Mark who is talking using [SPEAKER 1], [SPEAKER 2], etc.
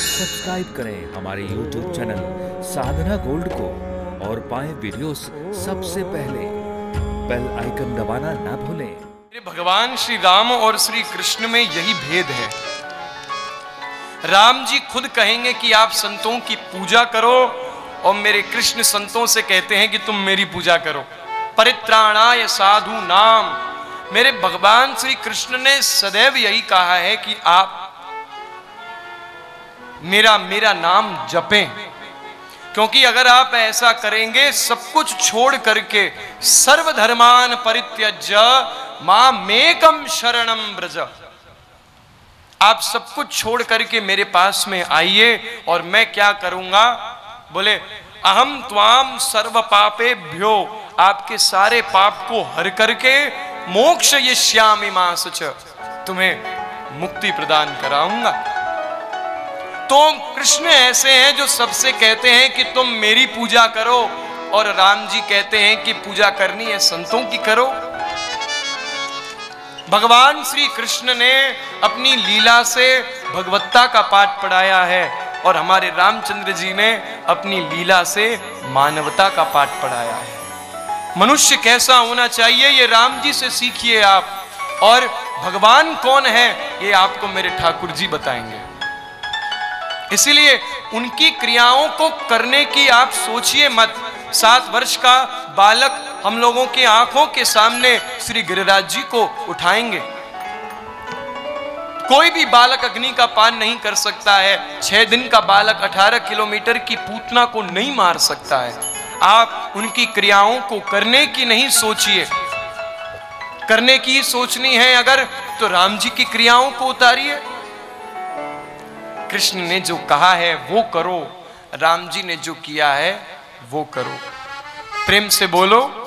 [SPEAKER 1] Subscribe करें हमारे YouTube channel साधना gold को और पाएँ वीडियोस सबसे पहले। बेल आइकन दबाना ना भूलें।
[SPEAKER 2] भगवान श्री राम और श्री कृष्ण में यही भेद है। राम जी खुद कहेंगे कि आप संतों की पूजा करो और मेरे कृष्ण संतों से कहते हैं कि तुम मेरी पूजा करो। परित्राणाय साधु नाम। मेरे भगवान श्री कृष्ण ने सदैव यही कहा है कि आप मेरा मेरा नाम जपें। क्योंकि अगर आप ऐसा करेंगे, सब कुछ छोड़ करके सर्वधर्मान परित्यज माँ मेकम शरणम ब्रज आप सब कुछ छोड़ करके मेरे पास में आइए और मैं क्या करूँगा? बोले, अहम त्वाम सर्व पापे भ्यो आपके सारे पाप को हर करके मोक्ष ये श्यामी मास तुम्हें मुक्ति प्रदान कराऊँगा। तो कृष्ण ऐसे हैं जो सबसे कहते हैं कि तुम मेरी पूजा करो और राम जी कहते हैं कि पूजा करनी है संतों की करो। भगवान श्री कृष्ण ने अपनी लीला से भगवत्ता का पाठ पढ़ाया है और हमारे रामचंद्र जी ने अपनी लीला से मानवता का पाठ पढ़ाया है। मनुष्य कैसा होना चाहिए, ये राम जी से सीखिए आप। और भगवान कौन है, ये आपको मेरे ठाकुर जी बताएँगे। इसीलिए उनकी क्रियाओं को करने की आप सोचिए मत। सात वर्ष का बालक हम लोगों की आँखों के सामने श्री गिरिराज जी को उठाएँगे। कोई भी बालक अग्नि का पान नहीं कर सकता है। छह दिन का बालक अठारह किलोमीटर की पूतना को नहीं मार सकता है। आप उनकी क्रियाओं को करने की नहीं सोचिए। करने की सोचनी है अगर तो राम जी की क्रियाओं को उतारिए। कृष्ण ने जो कहा है, वो करो। राम जी ने जो किया है, वो करो। प्रेम से बोलो।